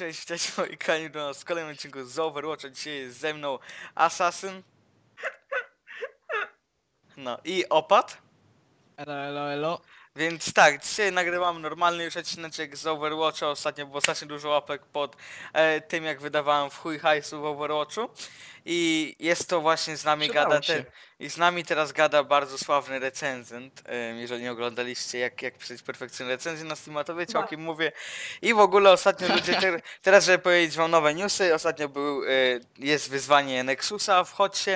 Cześć, cześć moi kochani, do nas w kolejnym odcinku z Overwatcha. Dzisiaj jest ze mną Assassin. No i Opat. Elo, elo, elo. Więc tak, dzisiaj nagrywamy normalny już odcineczek z Overwatcha. Ostatnio było strasznie dużo łapek pod e, tym, jak wydawałem w chuj hajsu w Overwatchu. I jest to właśnie z nami Przydało gada ten, i z nami teraz gada bardzo sławny recenzent. jeżeli nie oglądaliście jak, jak pisać perfekcyjne recenzje na Steama, to wiecie o kim mówię. I w ogóle ostatnio ludzie, te, teraz żeby powiedzieć wam nowe newsy, ostatnio był, e, jest wyzwanie Nexusa w Hotsie,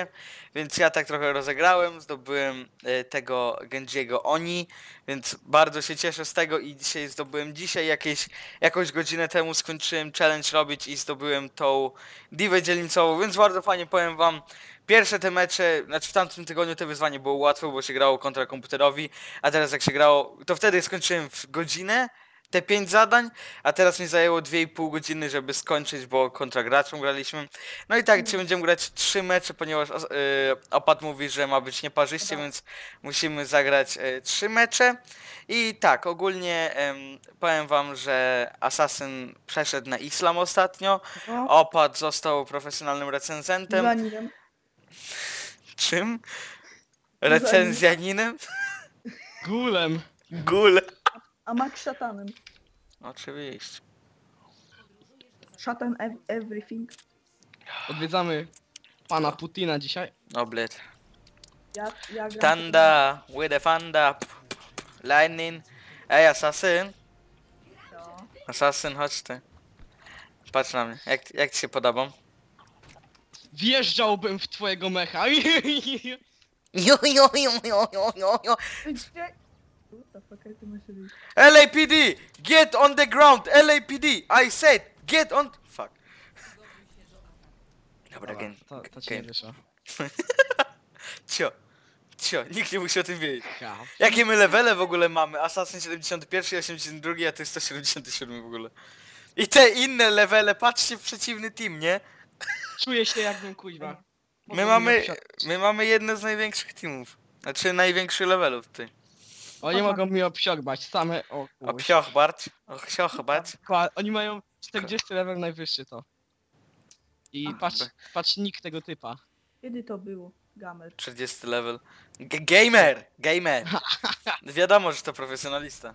więc ja tak trochę rozegrałem, zdobyłem e, tego Genjiego Oni, więc bardzo się cieszę z tego i dzisiaj zdobyłem dzisiaj jakieś, jakąś godzinę temu skończyłem challenge robić i zdobyłem tą Divę dzielnicową, więc bardzo fajnie powiem wam. Pierwsze te mecze, znaczy w tamtym tygodniu te wyzwanie było łatwe, bo się grało kontra komputerowi, a teraz jak się grało, to wtedy skończyłem w godzinę te 5 zadań, a teraz mi zajęło 2,5 godziny, żeby skończyć, bo kontra graczem graliśmy. No i tak, dzisiaj będziemy grać 3 mecze, ponieważ yy, opat mówi, że ma być nieparzyście, więc musimy zagrać 3 mecze. I tak, ogólnie em, powiem wam, że Assassin przeszedł na Islam ostatnio, No, opat został profesjonalnym recenzentem. Zaninem. Czym? Recenzjaninem? Gulem. Gul. A Max szatanem. Oczywiście. Szatan ev everything. Odwiedzamy pana Putina dzisiaj. No bled. Ja, ja gram. Tanda, with the p- lightning. Ej, Assassin. To. Assassin, chodź ty. Patrz na mnie. Jak, jak ci się podobam? Wjeżdżałbym w twojego mecha. Jo, jo, jo, jo, jo, jo, jo. Gdzie? LAPD! Get on the ground! LAPD! I said, get on... Fuck. Dobra, Dobra, gen... to, to ci nie gen... wyszło. Cio. Cio, nikt nie musi o tym wiedzieć. Ja. Jakie my levele w ogóle mamy? Assassin 71 i 82, a to jest 177 w ogóle. I te inne levele, patrzcie w przeciwny team, nie? Czuję się jakbym kuźwa. My mamy, my mamy jedne z największych teamów. Znaczy największych levelów, ty. Oni mogą mi obsiorbać same. O, O kuś. psiochbart, o psiochbart. Kła- Oni mają 40 level najwyższy to. I Ach, patrz, be- patrz nick tego typa. Kiedy to było? Gamer. 30 level. G gamer! Gamer! Wiadomo, że to profesjonalista.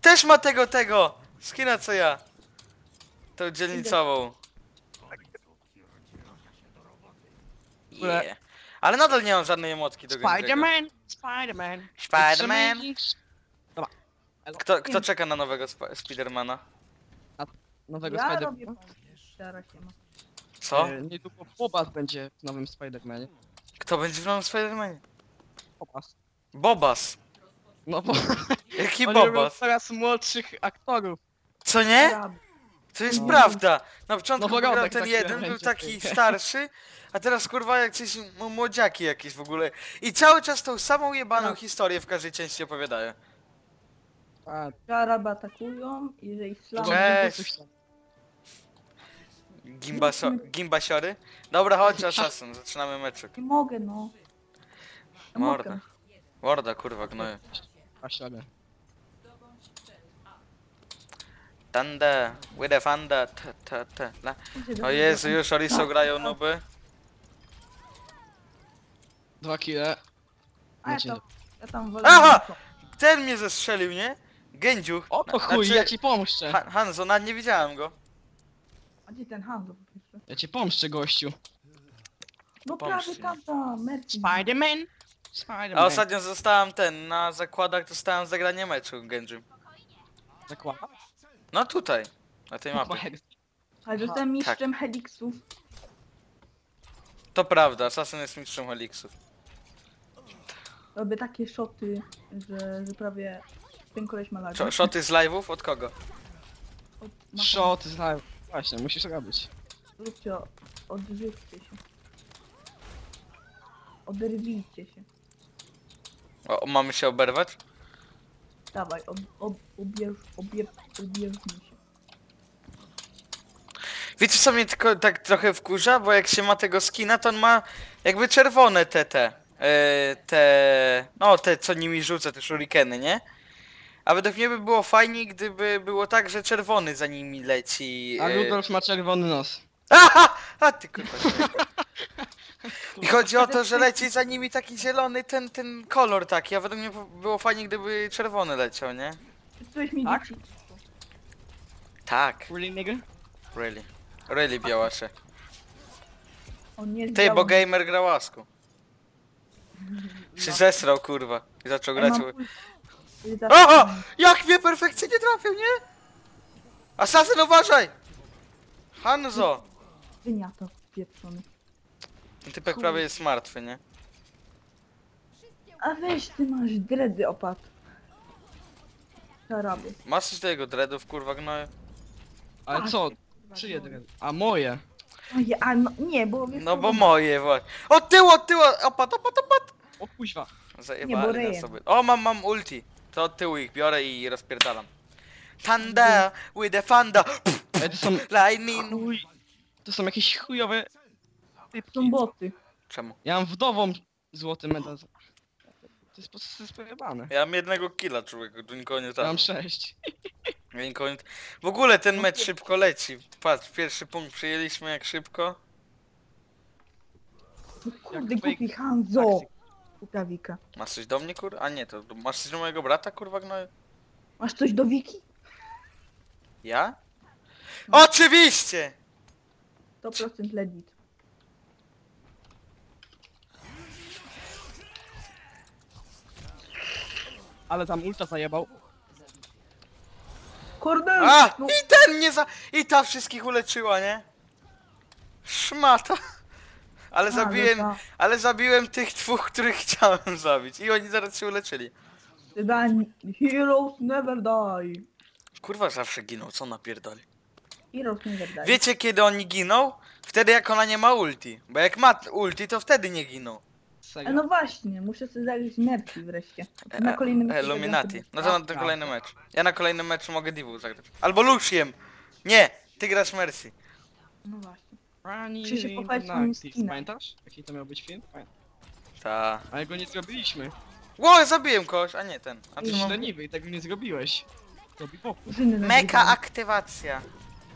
Też ma tego, tego! Skina co ja. Tą dzielnicową. ogóle- Yeah. Ale nadal nie mam żadnej emotki do Genjiego. Spider-Man! Spider-Man! Spider-Man! Dobra. Elo. Kto, kto czeka na nowego Sp Spidermana? Nowego Ja Spider... robię ma. Co? E, Niedługo Bobas będzie w nowym Spider-Manie. Kto będzie w nowym Spidermanie? Bobas. Bobas. No bo Jaki oni robią Bobas? teraz młodszych aktorów. Co nie? Ja- To jest No. prawda. Na początku No ten tak jeden, był będzie. taki starszy, a teraz kurwa jakieś m- młodziaki jakieś w ogóle. I cały czas tą samą jebaną No. historię w każdej części opowiadają. A, atakują i że islam... Cześć. coś. Gimbasio gimbasiory? Dobra, chodź Assassin, zaczynamy meczek. Nie mogę, no. Morda. mogę. Morda kurwa gnoju. A siadę. Tanda, with a fanda, ta ta ta. la. O Jezu, już Oriso grają nuby. Dwa kile. A ja, to, ja tam wolę... Aha! Ten mnie zestrzelił, nie? Gędziu. O to Na- chuj, znaczy- ja ci pomszczę. Ha Hanzo, nawet nie widziałem go. A gdzie ten pierwsze? Ja cię pomszczę, gościu. No prawie tam, tam, Mercy. Spider-Man? Spider-Man. A ostatnio zostałem ten, na zakładach dostałem zagranie meczu Genji. Zakłada? No tutaj, na tej mapie. Ale zostałem Tak. mistrzem Helixów. To prawda, Assassin jest mistrzem Helixów. Robię takie szoty, że, że prawie ten koleś ma lagi. Szoty z live'ów? Od kogo? Od- ma- Shot, znałem. Właśnie, musisz robić. Róbcie, o- odżywcie się. Oderwijcie się. O, mamy się oberwać? Dawaj, ob, ob, obierz, obierz, obierzmy się. Wiecie co mnie tylko tak trochę wkurza? Bo jak się ma tego skina, to on ma jakby czerwone te te. e, te. No te co nimi rzuca, te shurikeny, nie? A według mnie by było fajnie, gdyby było tak, że czerwony za nimi leci. A e, Rudolf ma czerwony nos. Aha! A ty kurwa. I chodzi o to, że leci za nimi taki zielony, ten, ten kolor taki, a według mnie było fajnie, gdyby czerwony leciał, nie? Przysłałeś mi Tak? dzieci. Tak, Really nigga? really. Really białasze. On nie Ty, bo gamer gra łasku. Się zesrał, kurwa. I zaczął grać. u- Aha! Jak mnie perfekcyjnie trafił, nie? Asasyn, uważaj! Hanzo! Wyniata pieprzony. Ten typek prawie jest martwy, nie? A weź ty masz dredy opad. Zarabię. Masz coś do jego dreadów, kurwa, gnoju? Ale co? Czyje dredy? A moje. Oje, a no, nie, bo wiesz No co, bo moje właśnie. Od tyłu, od tyłu! Opad, opad, opad! O kuźwa. Zajebali ryjem. na sobie. O, mam, mam ulti. To od tyłu ich biorę i rozpierdalam. Thunder with the thunder. Ej, to są... Lightning. Chuj. To są jakieś chujowe... Są typki. boty. Czemu? Ja mam wdową złoty medal. To jest po prostu pojebane. Ja mam jednego killa, człowieku, tu nikogo nie Ja mam sześć. Ja nikogo nie... W ogóle ten mecz szybko leci. Patrz, pierwszy punkt przyjęliśmy jak szybko. No kurde, głupi Hanzo. Uprawika. Masz coś do mnie, kur? A nie, to masz coś do mojego brata, kurwa, gnoju? Masz coś do Wiki? Ja? Oczywiście! 100% legit. Ale tam ulta zajebał. Kurde! A! No, I ten nie za... I ta wszystkich uleczyła, nie? Szmata. Ale A, zabiłem... no ta- Ale zabiłem tych dwóch, których chciałem zabić. I oni zaraz się uleczyli. Then heroes never die. Kurwa zawsze giną, co napierdoli. Heroes never die. Wiecie kiedy oni giną? Wtedy jak ona nie ma ulti. Bo jak ma ulti, to wtedy nie giną. Serio. no właśnie, muszę sobie zagrać Mercy wreszcie. Na kolejnym E, meczu Illuminati. No to na ten kolejny mecz. Ja na kolejnym meczu mogę Divu zagrać. Albo Luciem! Nie! Ty grasz Mercy. No właśnie. Running moim night. skinem? Pamiętasz? Jaki to miał być film? Ta. Ale go nie zrobiliśmy. Ło, zabiłem kogoś, a nie ten. A Ty ty mam... leniwy i tego nie zrobiłeś. Robi boku. Meka nagrywam. aktywacja.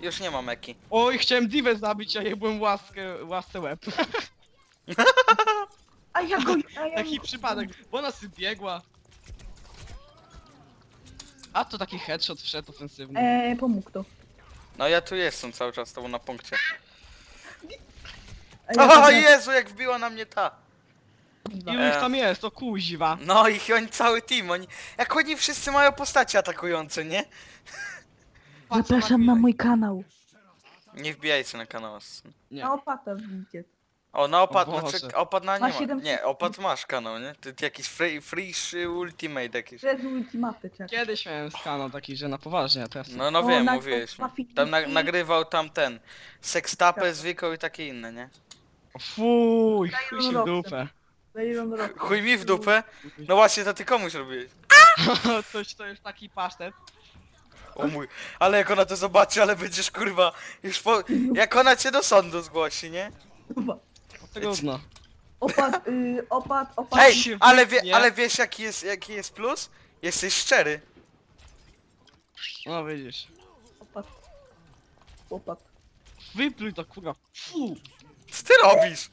Już nie ma meki. Oj, chciałem Divę zabić, a jebłem łaskę, łaskę łeb. A ja go... A ja Taki przypadek, bo ona sobie biegła. A to taki headshot wszedł ofensywny. Eee, pomógł to. No ja tu jestem cały czas z tobą na punkcie. A ja O Jezu, jak wbiła na mnie ta. Ilu ich tam jest, o kuźwa. No i oni cały team, oni... Jak oni wszyscy mają postacie atakujące, nie? Zapraszam na mój kanał. Nie wbijajcie na kanał. Nie. Na opata wbicie. O, na opad, O Boże. znaczy opad na Ma nie ma. 700 Nie, opad masz kanał, nie? Ty, ty jakiś free, free ultimate jakiś. Przez ultimaty, czekaj. Kiedyś miałem kanał taki, że na poważnie, a teraz... No, no O, wiem, na- mówiłeś. na mi. Tam na, nagrywał tam ten. Sextapę z Wiką i takie inne, nie? Fuj, chuj się w dupę. Rock. Chuj mi w dupę. No właśnie, to ty komuś robiłeś. Coś to już taki pasztet. O mój. Ale jak ona to zobaczy, ale będziesz kurwa. Już po. Jak ona cię do sądu zgłosi, nie? Trudno. Opat, y, opat, opat. Ej, się ale, wie, wytnie. ale wiesz jaki jest, jaki jest plus? Jesteś szczery. No widzisz. Opat. Opat. Wypluj to kurwa. Fu. Co ty robisz?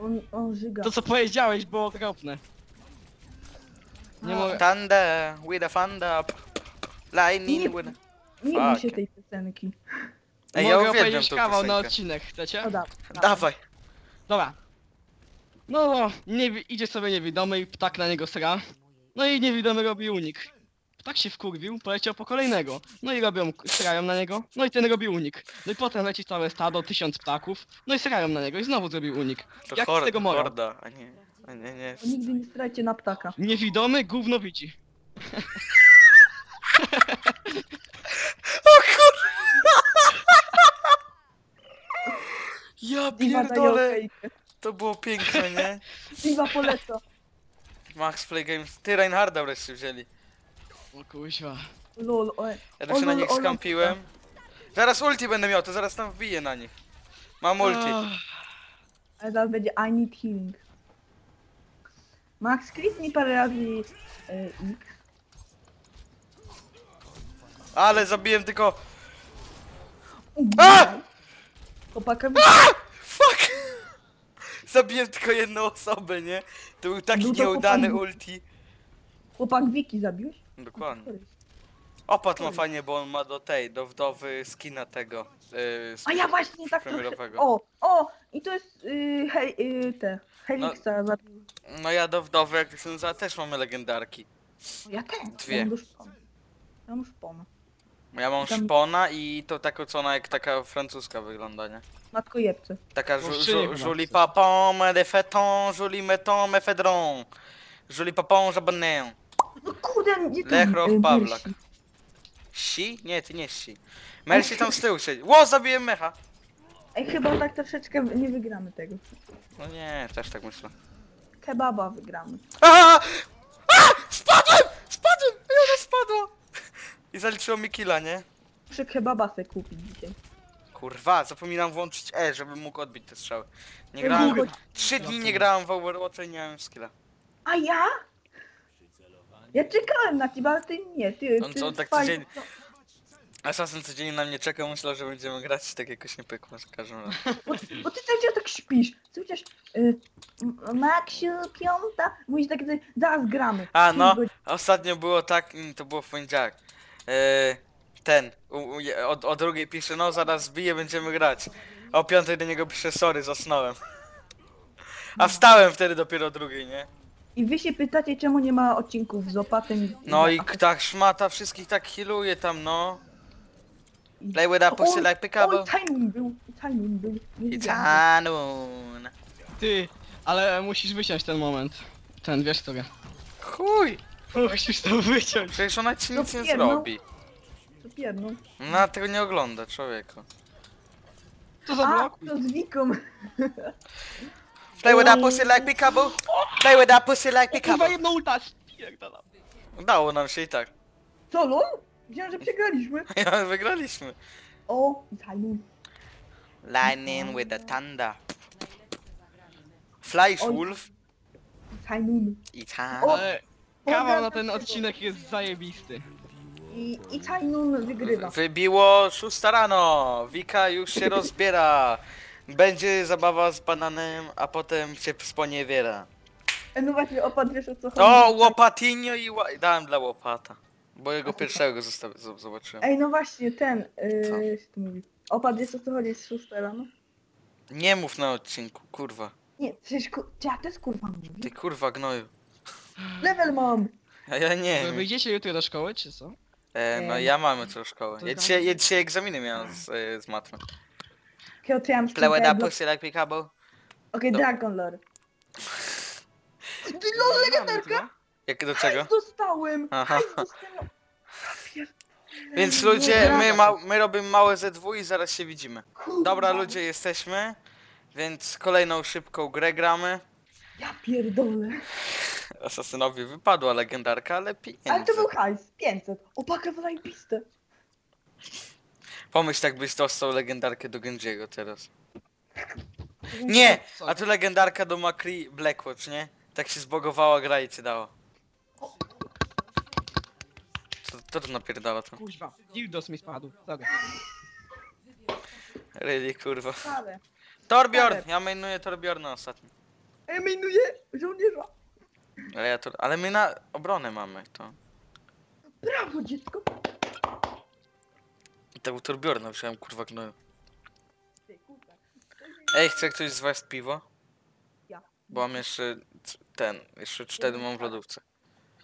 On, on żyga. To co powiedziałeś było okropne. Nie A, mogę. Thunder, with a thunder. p- p- p- Lightning with a... Nie bój fuck. się tej piosenki. Ej, ja mogę uwielbiam tą kawał na piosenkę. odcinek, chcecie? No da. Dawaj. Dobra. No, nie, idzie sobie niewidomy i ptak na niego sra. No i niewidomy robi unik. Ptak się wkurwił, poleciał po kolejnego. No i robią, srają na niego. No i ten robi unik. No i potem leci całe stado, tysiąc ptaków. No i srają na niego i znowu zrobił unik. To Jak z hor- tego morał? horda, a nie, a nie, nie. Nigdy nie strajcie na ptaka. Niewidomy gówno widzi. O Ja daje pierdolę! okejkę. To było piękne, nie? Diva poleca. Max Play Games. Ty Reinharda wreszcie wzięli. O kuźwa. Lol, o, Ja tak się na lol, nich o, lol. skampiłem. Zaraz ulti będę miał, to zaraz tam wbiję na nich. Mam ulti. Ach, Ale zaraz będzie I need healing. Max, kliknij parę razy y, X. Ale zabiłem tylko... Ubijaj. Chłopaka Fuck! Zabiłem tylko jedną osobę, nie? To był taki No to nieudany chłopaki- ulti. Chłopak Wiki zabiłeś? Dokładnie. Opat ma fajnie, bo on ma do tej, do wdowy skina tego. Yy, z- A ja właśnie tak trochę... premierowego. O, o! I to jest yy, hej, yy, te... Helixa zabił. No ja do wdowy, jak się nazywa, też mamy legendarki. Ja też. Dwie. Ja mam szpona. Ja mam szpona. Ja mam Tam- szpona i to taką co ona jak taka francuska wygląda, nie? Matko jebce. Taka żu- szczynie żu- chyba Julie. Papon, me de feton, Julie meton, me fedron. Julie Papon, jabané. No kurde, gdzie tam... Lech, Roch, yy, Pawlak. Si? Nie, ty nie si. Mercy tam z tyłu siedzi. Ło, zabiłem mecha! Ej, chyba tak troszeczkę nie wygramy tego. No nie, też tak myślę. Kebaba wygramy. A! A! Spadłem! Spadłem! I ona spadła! I zaliczyło mi killa, nie? Muszę kebaba sobie kupić dzisiaj. Kurwa, zapominam włączyć E, żebym mógł odbić te strzały. Nie grałem... Google. Trzy dni nie grałem w Overwatcha i nie miałem skilla. A ja? Ja czekałem na ciebie, ale ty nie, ty... On ty on tak fajnie- codziennie- Assassin codziennie na mnie czeka, myślał, że będziemy grać tak jakoś nie pykło za każdym razem. Bo, bo ty cały czas tak śpisz. Cały czas... Y, M- Maksiu, piąta... Mówisz tak, że zaraz gramy. A no, godzin. ostatnio było tak, mm, to było w poniedziałek. Eee, ten, u, u, o, o drugiej pisze, no zaraz zbiję, będziemy grać. A o piątej do niego pisze, sorry, zasnąłem. A wstałem wtedy dopiero o drugiej, nie? I wy się pytacie, czemu nie ma odcinków z opatem i... No i k- tak szmata wszystkich tak healuje tam, no. Play with that pussy like. Oj, Tajnun był, Tajnun był. It's. Ty, ale musisz wyciąć ten moment. Ten, wiesz sobie. Chuj, Musisz to wyciąć. przecież ona ci No nic nie pierdol. zrobi. Super, no. Ona tego nie ogląda, człowieku. To A, zablokuj. to z Wiką. Play with that pussy like Picabo. Play with that pussy like kurwa Picabo. jedno ulta. Udało nam się i tak. Co, lol? Widziałem, że przegraliśmy. Ja wygraliśmy. O, Tajnun. Lightning with the thunder. Flash Oj. Wolf Tajnun. i tam. O. Ale kawał na ten odcinek jest zajebisty. I, i Tajnun wygrywa. Wybiło szósta rano. Wika już się rozbiera. Będzie zabawa z bananem, a potem się sponiewiera. E, No właśnie, opad wiesz o co chodzi. O, łopatinio i ła... Dałem dla łopata. Bo jego pierwszego zobaczyłem. Ej, no właśnie, ten, yy, to mówi? Opad wiesz o co chodzi z szósta rano? Nie mów na odcinku, kurwa. Nie, przecież ku... Czy ja też kurwa Ty mówi? kurwa gnoju. Level mam! A ja nie Wy wiem. wyjdziecie jutro do szkoły, czy co? E, no ja mamy co szkołę. Ja dzisiaj, ja dzisiaj egzaminy miałem z, e, z matmy. Kiełczyłam Play with that skrzynkę, pussy like. Okej, No. Dragon Lore. Ty lol, legendarka! Jak do czego? Hajs dostałem! Aha. Hajs dostałem! Ja pier- Więc ludzie, my, ma, my robimy małe Z2 i zaraz się widzimy. kurwa, Dobra ludzie, jesteśmy. Więc kolejną szybką grę gramy. Ja pierdolę. Asasynowi wypadła legendarka, ale pieniędzy. Ale to był hajs, 500. Opaka zajebiste. Pomyśl tak byś dostał legendarkę do Genjiego teraz. Nie! A tu legendarka do Macri Blackwatch, nie? Tak się zbogowała gra i ci dała. Co, co to napierdala to? Kuźwa, Dildos mi spadł. Sorry. Really, kurwa. Ale. Torbjorn! Ja mainuję Torbjorna ostatnio. Eliminuję żołnierza. Ale ja to... Ale my na obronę mamy to. Brawo, dziecko. I tego Torbjorna wziąłem kurwa gnoju. Ty, kurwa. Ej, chce ktoś z was piwo? Ja. Bo mam jeszcze ten, jeszcze cztery mam w lodówce.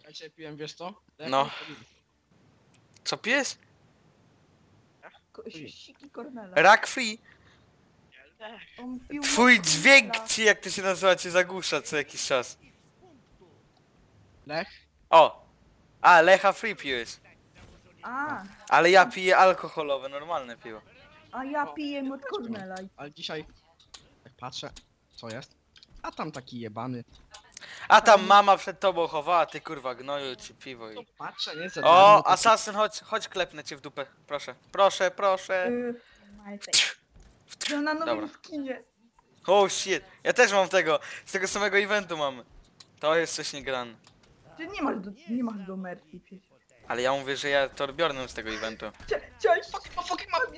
Ja dzisiaj piłem, wiesz co? No. Co pies? Ko- Siki Cornela. Rack free? On pił Twój mocno dźwięk ci, jak to się nazywa, cię zagłusza co jakiś czas. Lech? O! A, Lecha free piłeś. A, Ale ja piję alkoholowe, normalne piwo. a ja piję od Cornela. Ale dzisiaj... Jak patrzę, co jest? A tam taki jebany. A tam mama przed tobą chowała, ty kurwa gnoju ci piwo i... patrzę, nie? Za O, to- asasyn, chodź, chodź klepnę cię w dupę. Proszę, proszę, proszę. Yy, Majtek. To na nowym Dobra. skinie. Oh shit, ja też mam tego, z tego samego eventu mamy. To jest coś niegrane. Ty nie masz do, nie masz do Mercy przecież. Ale ja mówię, że ja torbiornym z tego eventu. Cze- Cześć!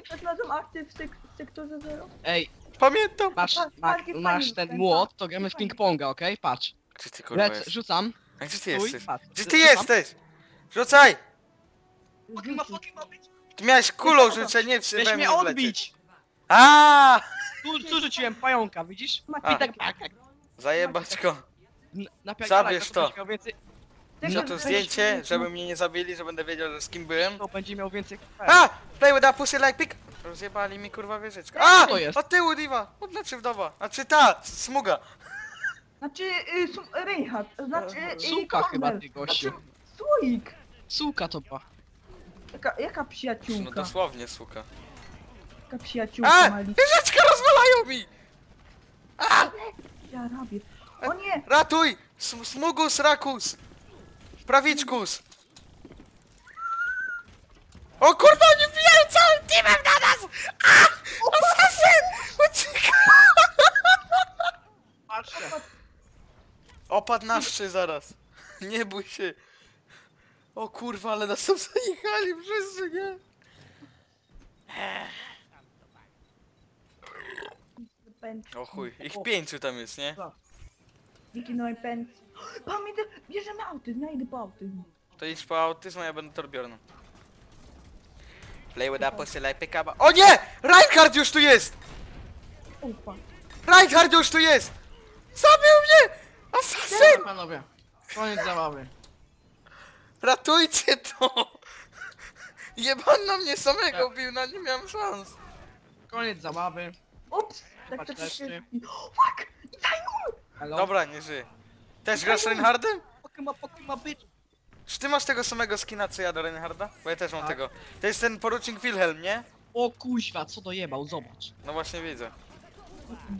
Przepraszam, akty w sek sektorze zero. Ej, Pamiętam! masz, Tak, ma, tak, masz ten tak, młot, tak. to gramy w ping-ponga, okej? Patrz. Gdzie ty kurwa Lec, jest? rzucam. A gdzie ty Stój, jesteś? patrz. Gdzie ty Rzucam. jesteś? Rzucaj! Fucking ma, fucking ma być. Ty miałeś kulą rzucę, nie w we mnie odbić! A! Tu, tu rzuciłem pająka, widzisz? A. I tak, tak, tak. Zajebać go. N- napierdalaj, Zabierz to to. będzie miał więcej, to zdjęcie, żeby mnie nie zabili, że będę wiedział, że z kim byłem. to będzie miał więcej A! Play with a pussy like pig! Rozjebali mi kurwa wieżyczkę. A! to jest? Od tyłu diwa! Od znaczy wdowa. Znaczy ta! Smuga! Znaczy, y, su- Reinhardt, znaczy... y, Suka chyba, Kornel. ty gościu. Znaczy, Słoik! Suka to była. Jaka, jaka No przyjaciółka? dosłownie suka. Jaka przyjaciółka A! mali. Wieżyczkę rozwalają mi! A! Ja robię. O nie! Ratuj! Sm- Smugus, rakus! Prawiczkus! O kurwa, nie wbijają całym teamem na nas! A! Asasyn! Uciekaj! Patrzcie. Opadł na szczy zaraz. Nie bój się. O kurwa, ale nas tam zajechali wszyscy, nie? Pęd. O chuj, ich pięciu tam jest, nie? Wiki no i bierzemy autyzm, ja idę po autyzm. To idź po autyzm, a ja będę torbiorną. Play with a pussy like pick up. O nie! Reinhardt już tu jest! Ufa. Reinhardt już tu jest! Zabił mnie! Asasyn! Dobra, panowie. Koniec zabawy. Ratujcie to! Jeban na mnie samego bił, no nie miałem szans. Koniec zabawy. Ups! Tak Patrz to się... fuck! Dobra, nie żyję. Też grasz Reinhardem? Pokemon, Pokemon, bitch. Czy ty masz tego samego skina co ja do Reinharda? Bo ja też mam Tak. tego. To jest ten porucznik Wilhelm, nie? O kuźwa, co dojebał, zobacz. No właśnie widzę.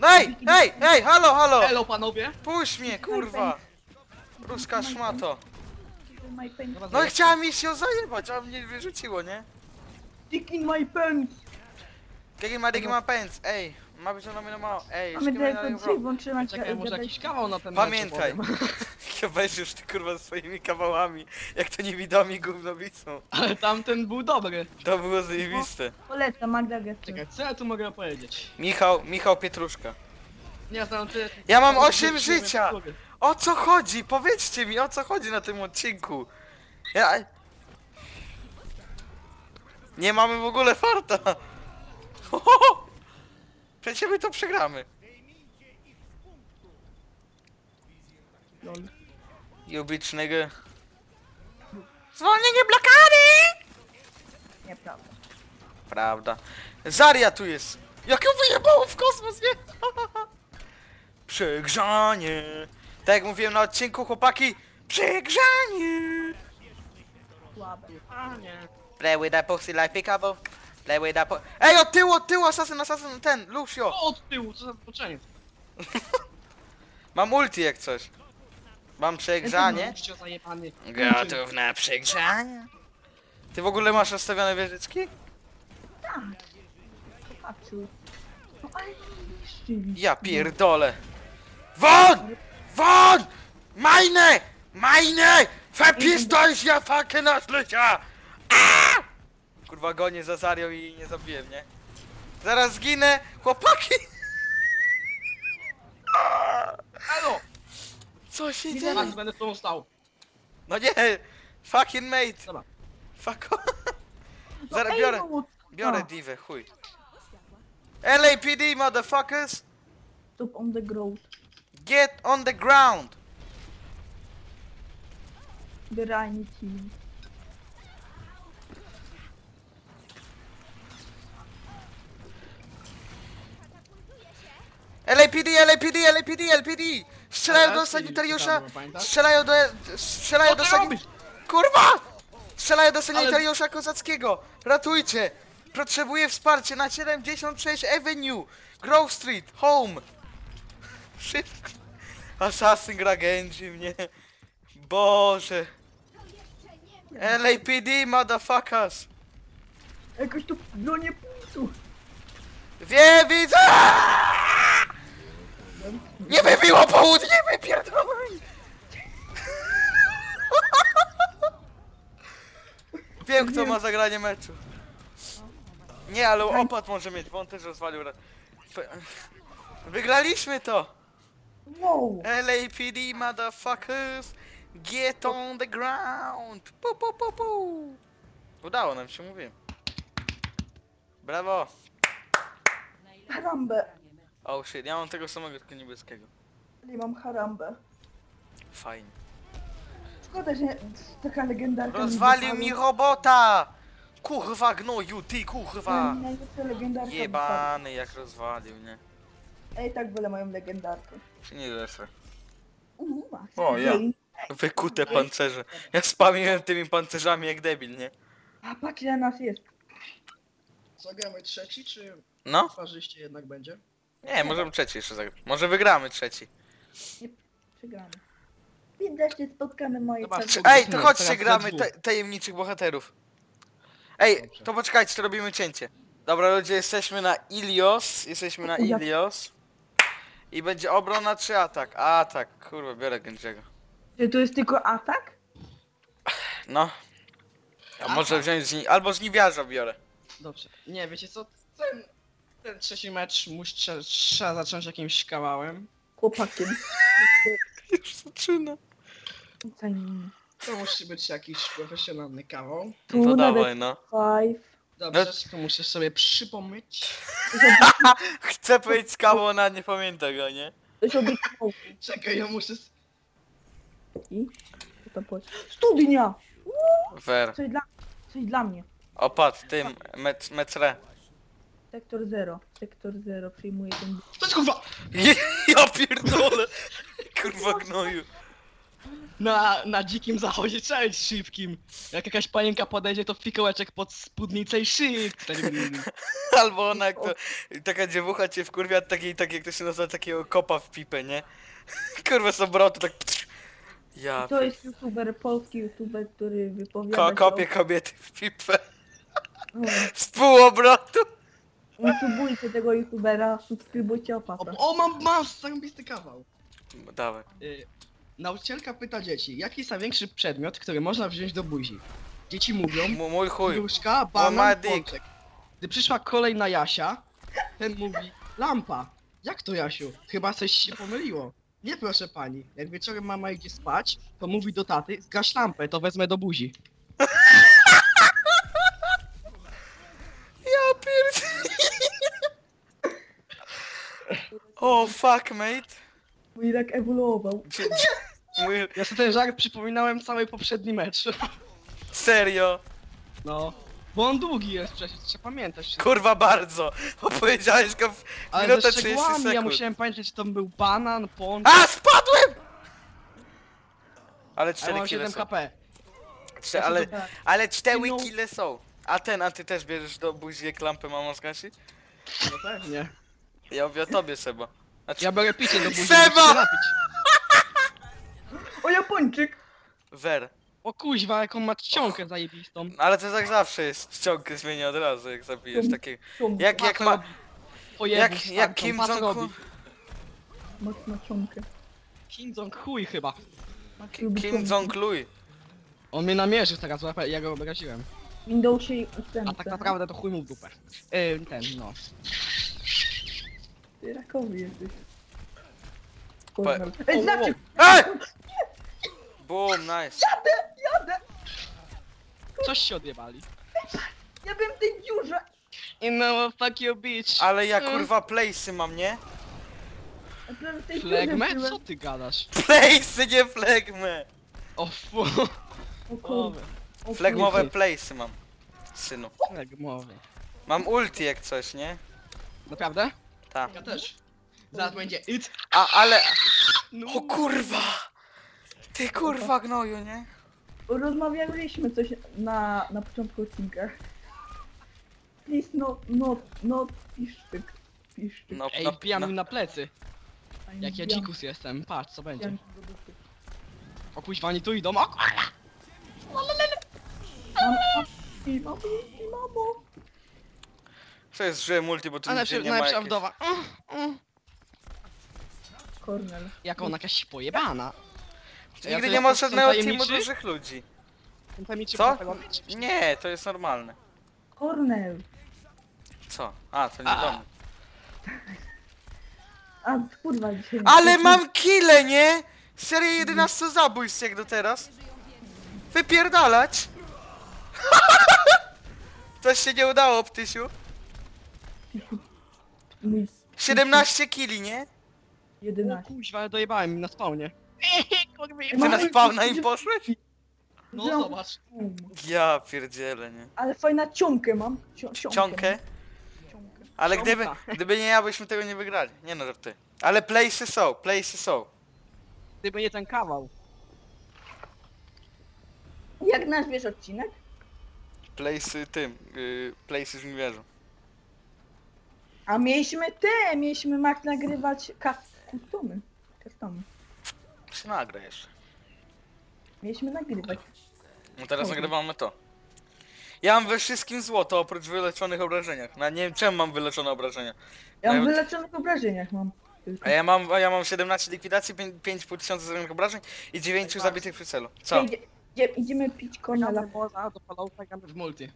Ej, ej, ej, halo, halo! Hello panowie. Puść mnie, kurwa! Ruska szmato. My pants. Dobra, No i chciałem mi się zajebać, a mnie wyrzuciło, nie? Dick in my pants! Kiki ma digi ma pants, ej. Ma być na mnie mało, ej. Mamy szkimy na tylko niego drzwi włączyłem. Czekaj, może jakiś kawał na ten Pamiętaj. weź już ty kurwa swoimi kawałami, jak to niewidomi gównowicą. Ale tamten był dobry. To było zajebiste. Polecam Magda Gessler. Czekaj, co ja tu mogę powiedzieć? Michał, Michał Pietruszka. Nie znam ty... Ja mam ty- osiem ty- życia! O co chodzi? Powiedzcie mi, o co chodzi na tym odcinku? Ja... Nie mamy w ogóle farta! Przecież my to przegramy. Lol. You bitch nigga. Zwolnienie blokady! Nieprawda. Prawda. Zaria tu jest! Jak ją wyjebało w kosmos, nie? Przegrzanie! Tak jak mówiłem na odcinku, chłopaki, przegrzanie! Słabe. A nie. Play with that pussy like Picabo. Play with that pu... Ej, od tyłu, od tyłu, asasyn, asasyn, ten, Lucio! O, od tyłu, co za poczenie. Mam ulti jak coś. Mam przegrzanie. Gotów na przegrzanie. Ty w ogóle masz rozstawione wieżyczki? Tak. No ale nie niszczyli. Ja pierdolę. Won! Won! Meine! Meine! Verpiss euch, ja fucking Arschlöcher! Aaa! Kurwa gonię za Zarią i nie zabiłem, nie? Zaraz zginę! Chłopaki! Halo! Co się dzieje? Max, będę z tobą stał. No nie! Fucking mate! Dobra. Fuck off. Zaraz Ej, biorę, no, biorę A. diwę, chuj. LAPD, motherfuckers! Stop on the growth. Get on the ground! The LAPD, LAPD, LAPD, LAPD! Strzelają do sanitariusza! Strzelają do... Strzelają do sanitariusza! Kurwa! Strzelają do sanitariusza kozackiego! Ratujcie! Potrzebuję wsparcia na 76 Avenue! Grove Street, home! Szybko! Assassin gra Genji mnie! Boże! LAPD, motherfuckers! Jakoś tu bronię punktu. Wie, widzę! Nie wybiło południe, wypierdolaj! nagranie meczu. Nie, ale opad może mieć, bo on też rozwalił. ra- P- Wygraliśmy to! Wow! LAPD motherfuckers! Get on the ground! Pu, pu, pu, pu. Udało nam się, mówię. Brawo! Harambę! Oh shit, ja mam tego samego, tylko niebieskiego. Nie mam harambę. Fajnie. Szkoda, że taka legendarka... Rozwalił mi robota! Kurwa gnoju, ty kurwa! Najlepsza legendarka. Jebany jak rozwalił, nie? Ej, tak wolę moją legendarkę. Czy nie Max. O, ja. Wykute pancerze. Ja spamiłem tymi pancerzami jak debil, nie? A patrz ile nas jest. Zagramy trzeci, czy No? parzyście jednak będzie? Nie, możemy trzeci jeszcze zagrać. Może wygramy trzeci. Przegramy. Widać, się spotkamy moje Zobacz, Ej, to Nie, chodźcie teraz gramy we ta tajemniczych bohaterów. Ej, Dobrze. to poczekajcie, to robimy cięcie. Dobra ludzie, jesteśmy na Ilios. Jesteśmy na Ja- Ilios. I będzie obrona czy atak? Atak, kurwa, biorę Genjiego. Czy to jest tylko atak? No. A może wziąć z ni- albo żniwiarza biorę. Dobrze. Nie, wiecie co? Ten, ten trzeci mecz musi, trze- trzeba zacząć jakimś kawałem. Chłopakiem. Już zaczyna. To musi być jakiś profesjonalny kawał. Tu To dawaj, no. five. Dobrze, No- to muszę sobie przypomnieć. Chcę powiedzieć kawał, na nie pamięta go, nie? Czekaj, ja muszę... I? Co tam powiedz? Studnia! Ver. Coś dla, coś dla mnie. Opad, tym, mec, mecre. Sektor zero. Sektor zero. Przyjmuję ten... To jest kurwa! Ja pierdolę! Kurwa gnoju. Na, na dzikim zachodzie trzeba być szybkim. Jak jakaś panienka podejdzie, to fikołeczek pod spódnicę i szyk. Albo ona jak to, taka dziewucha cię wkurwia takiej, tak jak to się nazywa, takiego kopa w pipę, nie? Kurwa z obrotu, tak... Ja To jest youtuber, polski youtuber, który wypowiada Ko kopie kobiety w pipę. O, Z półobrotu. o, subujcie tego youtubera, subskrybujcie opasa. O, o mam, mam zarąbisty kawał. Dawaj. Y, nauczycielka pyta dzieci, jaki jest największy przedmiot, który można wziąć do buzi? Dzieci mówią, M mój chuj. gruszka, ma banan, dick. pączek. Gdy przyszła kolej na Jasia, ten mówi, lampa. Jak to Jasiu? Chyba coś się pomyliło. Nie proszę pani, jak wieczorem mama idzie spać, to mówi do taty, zgaś lampę, to wezmę do buzi. Ja pierd... O fuck mate. Mój rak ewoluował. Dzie- dzie- Mój... Ja sobie ten żart przypominałem cały poprzedni mecz. Serio. No. Bo on długi jest przecież, trzeba pamiętać. Kurwa bardzo. Opowiedziałeś go w Ale minutę ze 30 szczegółami sekund. ja musiałem pamiętać, czy to był banan, A, spadłem! Ale a ja 4 mam kile 7 są. Czte- ale, Tak. ale 4 No. kile są. A ten, a ty też bierzesz do buzi jak lampę mamą zgasić? No pewnie. Ja mówię o tobie, Seba. Znaczy, Ja biorę picie do buzi, Seba! żeby się napić. O, Japończyk! Ver. O kuźwa, jaką ma czcionkę zajebistą. Ale to tak zawsze jest. Czcionkę zmienia od razu, jak zabijesz takie... Jak, jak ma... Pojebów Jak, jak Kim. Jong-un... Mocna ciągę. Kim Jong chuj chyba. Kim Jong-lui. On mnie namierzył teraz, łapę, ja go obraziłem. Windowsie i ustępce. A tak naprawdę to chuj mu w dupę. Yy, ten, no. Ty rakowy jesteś. Pa- Kornel. Ej, znaczy! Ej! Boom, nice. Jadę! Coś się odjebali. Ja byłem w tej dziurze! I no, fuck you bitch. Ale ja kurwa place'y mam, nie? Ja byłem w tej Flegmę? dziurze Co ty gadasz? Place'y, nie flegmę! O fu... O kurde. o Flegmowe Ulti. place'y mam. Synu. Flegmowy. Mam ulti jak coś, nie? Naprawdę? Tak. Ja też. Zaraz będzie it. A, ale... No. O kurwa! Ty kurwa gnoju, nie? Rozmawialiśmy coś na, na początku odcinka. Please not, not, not piszczyk. Piszczyk. No, Ej, no, wbijam no. im na plecy. Jak ja dzikus jestem, patrz co będzie. O kuźwa, oni tu idą, o kurwa! Mam, mam, i mamo, i mamo. To jest żywe multi, bo tu A nigdzie nie ma najpierw jakieś... wdowa. Mm, mm. Kornel. Jak ona jakaś pojebana. Ja Nigdy to nie ma żadnego teamu tajemniczy? dużych ludzi. Ten tajemniczy Co? Nie, to jest normalne. Kornel. Co? A, to nie A. do mnie. A kurwa dzisiaj. Ale mam kile, nie? Serię 11 zabójstw jak do teraz. Wypierdalać. Coś się nie udało, Ptysiu. Mój 17 kili, nie? O 11. kuźwa, ale dojebałem na spawnie. Ty na spawna im poszłeś? No zobacz. Ja pierdzielę, nie? Ale fajna ciąkę mam. Ciąkę. Ale gdyby, gdyby nie ja, byśmy tego nie wygrali. Nie no, żarty. Ale place'y są, place'y są. Gdyby nie ten kawał. Jak nazwiesz odcinek? Place'y tym, yy, place'y z wieżą. A mieliśmy te, mieliśmy Mac nagrywać customy. Customy. Się nagra jeszcze. Mieliśmy nagrywać. No teraz Dobra. nagrywamy to. Ja mam we wszystkim złoto, oprócz wyleczonych obrażeniach. No nie wiem czemu mam wyleczone obrażenia. Ja mam Ja- w wyleczonych obrażeniach mam. A ja mam, a ja mam 17 likwidacji, 5,5 tysiąca zrobionych obrażeń i 9 zabitych przy celu. Co? Idzie, idzie, idziemy pić konia Boza, do Fallouta gramy w multi.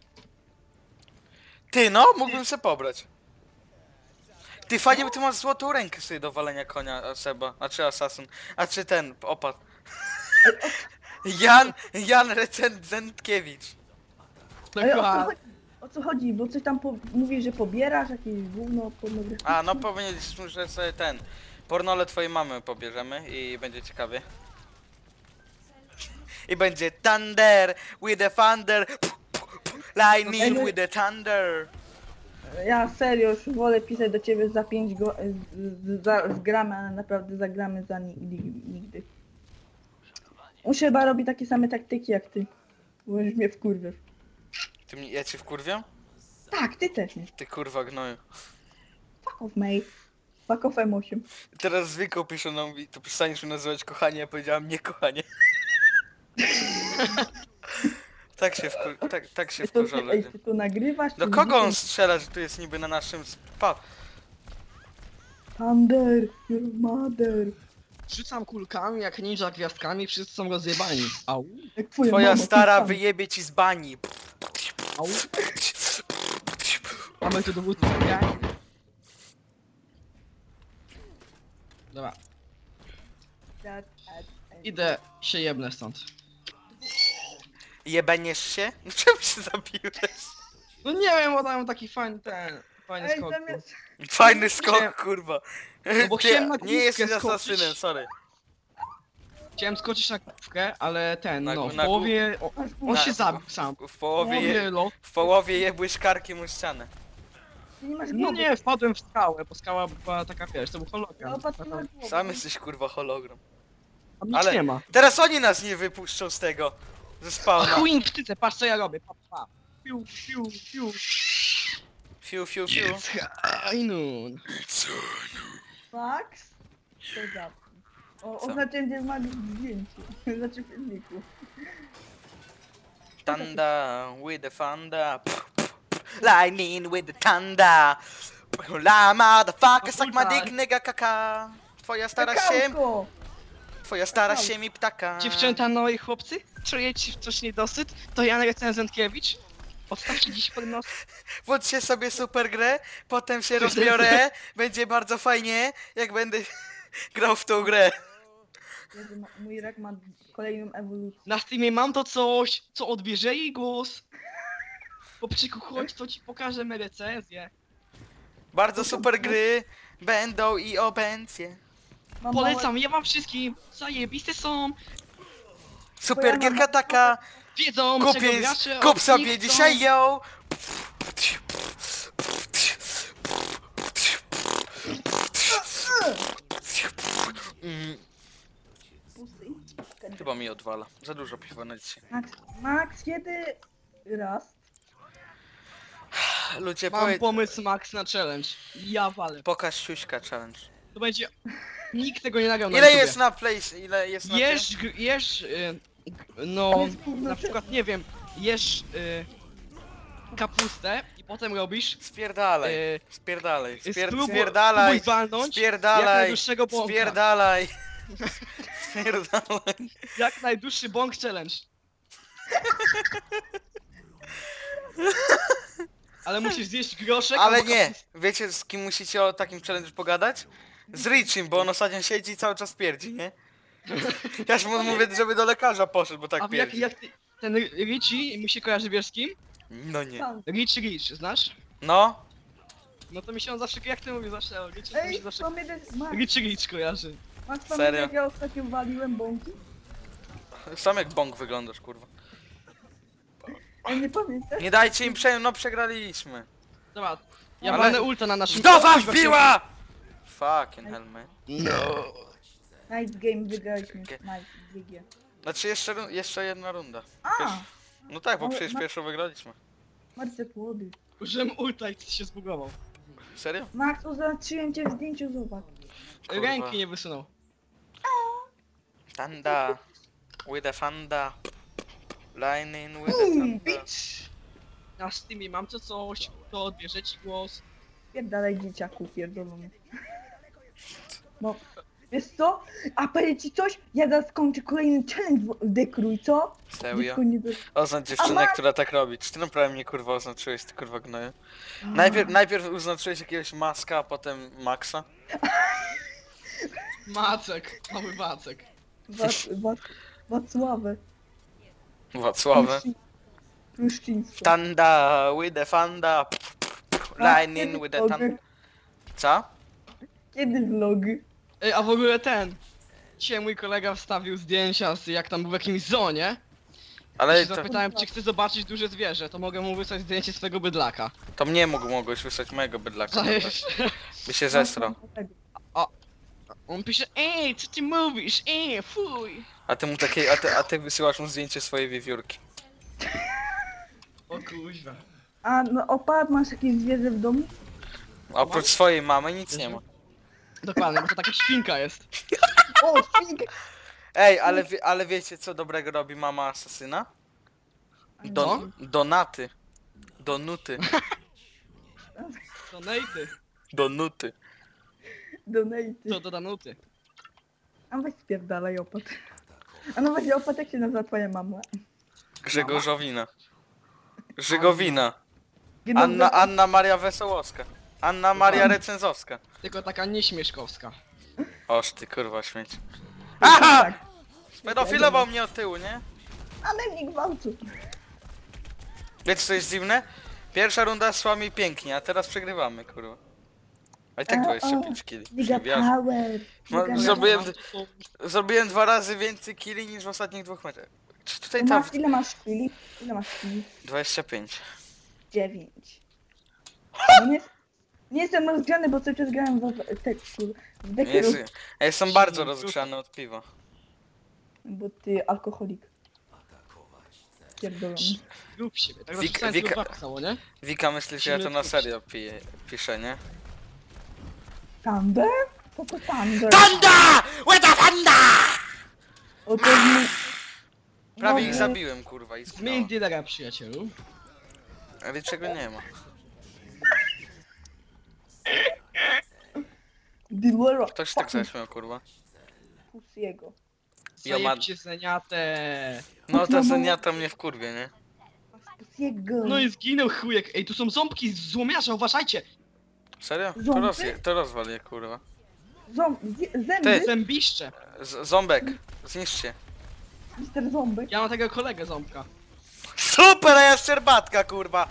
Ty no, mógłbym se pobrać. Ty fajnie, bo ty masz złotą rękę sobie do walenia konia Seba, a czy Assassin, a czy ten, opad. Jan, Jan Recenzentkiewicz. Ale o co, Dokładnie. chodzi? o co chodzi? Bo coś tam po... mówi, że pobierasz jakieś gówno pornograficzne. A no powiedzieliśmy, że sobie ten, pornole twojej mamy pobierzemy i będzie ciekawie. I będzie Thunder with the thunder, lightning with the thunder. Ja serio już wolę pisać do ciebie za 5 go... z- za, zgramy, ale naprawdę zagramy za ni ni- nigdy. On się chyba robi takie same taktyki jak ty. Bo już mnie wkurwiesz. Ty mnie, ja cię wkurwiam? Tak, ty też nie. Ty kurwa gnoju. Fuck off, mate. Fuck off M8. Teraz zwykł pisze nam, to przestaniesz mnie nazywać kochanie, ja powiedziałam nie kochanie. tak się wkur... tak, tak się wkurza ej, ty to nagrywasz? Do czy kogo on strzela, że tu jest niby na naszym spa? Thunder, your mother. Rzucam kulkami jak ninja gwiazdkami, wszyscy są rozjebani. Au, Jak twoja, Twoja mama, stara wyjebie ci z bani. au. Mamy tu dowódcę. Ja. Dobra, idę się jebnę stąd. Jebeniesz się? No Czemu się zabiłeś? No nie wiem, bo tam taki fajny ten, fajny Ej, skok. był. zamiast... Fajny Chciałem- skok, kurwa. No bo chciałem na nie główkę jesteś skoczyć. asasynem, sorry. Chciałem skoczyć na główkę, ale ten, Na- no, w na połowie... O, on Na- się zabił sam. W połowie, je, Połowie lot. w połowie jebłeś karkiem o ścianę. Nie masz No głowy. nie, wpadłem w skałę, bo skała była taka, wiesz, to był hologram. No, patrz, nie masz głowy. Sam jesteś kurwa hologram. Tam nic ale- nie ma. Teraz oni nas nie wypuszczą z tego. Ze spawna. chuj w tyce, patrz co ja robię, pa, pa. Piu, piu, piu. Fiu, fiu, fiu. Hajnun. Max? To zapnij. O, Co? oznaczyłem gdzie Max zdjęcie. Znaczy w filmiku. Thunder with the thunder. Lightning with the thunder. La motherfucker, suck my dick, nigga kaka. Twoja stara się, Kakałko! Twoja stara się mi ptaka. Dziewczęta, no i chłopcy, czujecie coś niedosyt? To Jan Recenzentkiewicz. Odstawcie dziś pod nos. Włączcie sobie super grę, potem się rozbiorę. Będzie bardzo fajnie, jak będę grał w tą grę. Jezu, ma- Mój rak ma kolejną ewolucję. Na Steamie mam to coś, co odbierze jej głos. Chłopczyku, chodź, to ci pokażemy recenzję. Bardzo super gry będą i obęcje. Mam Polecam je wam wszystkim. Zajebiste są. Super gierka taka. Wiedzą, czego Kupię, gracze kup sobie dzisiaj ją. Mm. Chyba mi odwala. Za dużo piwa na dzisiaj. Max, Max, kiedy raz? Ludzie, Mam powiedz, pomysł Max na challenge. Ja walę. pokaż siuśka challenge. To będzie... Nikt tego nie nagrał na Ile YouTubie. jest na place? Ile jest na Jesz, gr- jesz, y, no, na przykład, nie wiem, jesz y, kapustę i potem robisz, tym? Spierdalaj. y, Spierdalaj. Spier spróbuj- spierdalaj. spróbuj walnąć jak Spierdalaj. najdłuższego bąka. Spierdalaj. Spierdalaj. Jak najdłuższy bąk challenge. Ale musisz zjeść groszek. Ale albo nie! Wiecie z kim musicie o takim challenge pogadać? Z Richim, bo on ostatnio siedzi i cały czas pierdzi, nie? Ja się mu mówię, żeby do lekarza poszedł, bo tak A jak, pierdzi. jak ty, ten Richie mi się kojarzy wiesz z kim? No nie. Rich Rich, znasz? No, No to mi się on zawsze, jak ty mówisz zawsze o Rich, to mi Ej, się zawsze Max, Rich Rich kojarzy. Serio? pamiętasz jak ja ostatnio waliłem bąki? sam jak bąk wyglądasz, kurwa. A nie pamiętasz? Nie dajcie im przejąć, no przegraliśmy. Dobra, ja Ale- walnę ulta na naszym... Wdowa kuźwa, wbiła! Fucking hell, man. No. Night game wygraliśmy. Night, GG. Znaczy jeszcze, ru- jeszcze jedna runda. A! No tak, bo Ale przecież pierwszą wygraliśmy. Marce płody. Użyłem ulta i się zbugował. Serio? Max, oznaczyłem cię w zdjęciu, zobacz. Kurwa. Ręki nie wysunął. Tanda. With a fanda. Lightning with a Boom, bitch! Na Steamie mam to coś, to odbierze ci głos. Pierdalaj dzieciaku, pierdolony. No, wiesz co? A powiem ci coś? Ja zaraz skończę kolejny challenge w dekruj, co? Serio? Dziecko nie do... Oznacz dziewczynę, która tak robi. Czy ty naprawdę mnie kurwa oznaczyłeś, ty kurwa gnoju? Najpierw, najpierw oznaczyłeś jakiegoś maska, a potem Maxa. Macek, mały Wacek. Wac, wac, Wacławę. Wacławę. Pruszczyńsko. Tanda with a fanda. Lightning with a thunder. Co? Kiedy vlogy? Ej, a w ogóle ten. Dzisiaj mój kolega wstawił zdjęcia z jak tam był w jakimś zonie. Ale się to, zapytałem, czy chce zobaczyć duże zwierzę, to mogę mu wysłać zdjęcie swojego bydlaka. to mnie mógł, mogłeś wysłać mojego bydlaka. By się zesrał. On pisze, ej, co ty mówisz? Ej, fuj. A ty mu takie, a ty, a ty wysyłasz mu zdjęcie swojej wiewiórki. O kuźwa. A no opa, masz jakieś zwierzę w domu? A oprócz swojej mamy nic nie ma. Dokładnie, bo to taka świnka jest. O, świnka! Ej, ale, wie, ale wiecie co dobrego robi mama asasyna? Don, donaty. Donuty. To nejty, Donuty. Donaty. to do Danuty. A weź spierdalaj opat. A no właśnie opat, jak się nazywa twoja mama? Grzegorzowina. Grzegowina. Anna. Anna Maria Wesołowska. Anna Maria Recenzowska. Tylko taka nieśmieszkowska. Oż ty kurwa śmieć. Aha! Aha! Tak. Pedofilował mnie od tyłu, nie? Ale mnie gwałcił. Wiecie co jest dziwne? Pierwsza runda szła mi pięknie, a teraz przegrywamy, kurwa. A i tak A, 25 kili. Giga Przywiasz. power. No, zrobiłem-. Zrobiłem dwa razy więcej kili niż w ostatnich dwóch meczach. Czy tutaj ta... Masz, ile masz chwili? Ile masz chwili? 25. 9. No nie, nie jestem rozgrzany, bo cały czas grałem w te, kur- w jest, ja jestem bardzo rozgrzany od piwa. bo ty alkoholik. Pierdolony. Lub siebie. Tak Wik- zawsze Wika- Wika... pisało, nie? Wika myśli, że ja to na serio piję, piszę, nie? Thunder? Co to Thunder? TANDA! Łeta TANDA! O to jest mój... Prawie No, ich zabiłem, kurwa, i Zmień zginąłem. dealera, przyjacielu. Ale czego nie ma. Dealera. Ktoś tak zaśmiał, kurwa. Pussiego. Ja ma- Zajebcie zeniatę. No ta zeniata mnie w kurwie, nie? Pussiego. No i zginął chujek. Ej, tu są ząbki z złomiarza, uważajcie. Serio? To, Ząby? to rozwal je, kurwa. Ząb... Zęby? Ty. Zębiszcze. Z, ząbek, zniszczcie. Mister Ząbek. Ja mam tego kolegę ząbka. Super, a ja szczerbatka, kurwa!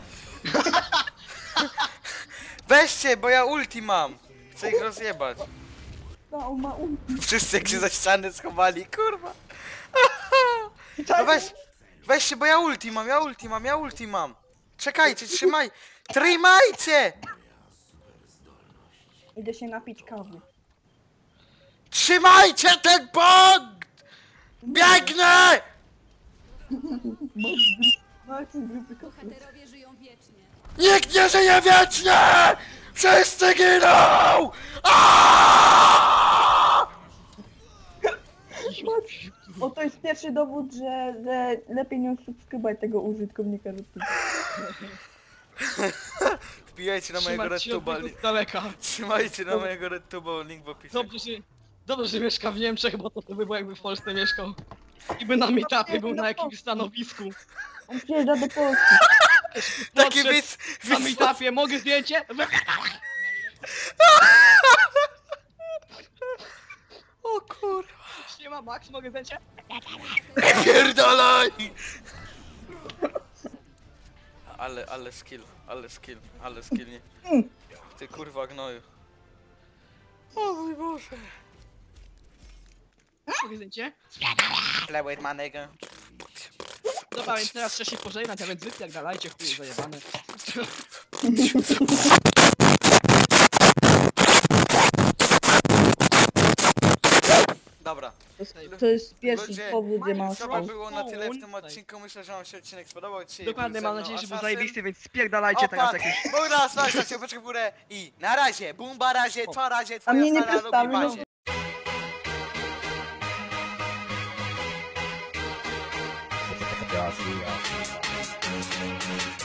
Weźcie, bo ja ulti mam. Chcę ich rozjebać. No, on ma um... Wszyscy jak się za ściany schowali, kurwa. No weź, weźcie, bo ja ulti mam, ja ulti mam, ja ulti mam. Czekajcie, trzymaj. Trzymajcie! Idę się napić kawy. Trzymajcie ten punkt! Biegnę! Marcin grupy kawy. Bohaterowie żyją wiecznie. Nikt nie żyje wiecznie! Wszyscy giną! Aaaa! O, to jest pierwszy dowód, że, że lepiej nie subskrybować tego użytkownika. Wbijajcie na mojego Trzymać się od niego z daleka. Trzymajcie na mojego RedTube'a, link w opisie. Dobrze, że, dobrze, że mieszka w Niemczech, bo to, to by było jakby w Polsce mieszkał. Niby na meetupie był na jakimś stanowisku. On przyjeżdża do Polski. Taki Podszedł widz, Na widz meetupie, mogę zdjęcie? O kurwa. Nie ma Max, mogę zdjęcie? Pierdalaj! Ale, ale skill, ale skill, ale skill nie. Ty kurwa gnoju. O mój Boże. Zdjęcie? Play with my nigga. Dobra, więc teraz trzeba się pożegnać, a więc zwykle jak dalajcie, chuj zajebane. To jest, pierwszy Ludzie, powód, gdzie mam To spał. było na tyle w tym odcinku. Myślę, że wam się odcinek spodobał. Dzisiaj Dokładnie, był ze mam mną nadzieję, że był Assassin. zajebisty, więc spierdalajcie teraz Opa, jakieś... Łapeczkę w górę i na razie, bumba razie, razie, A twoja mnie nie stara lubi no. Gracias.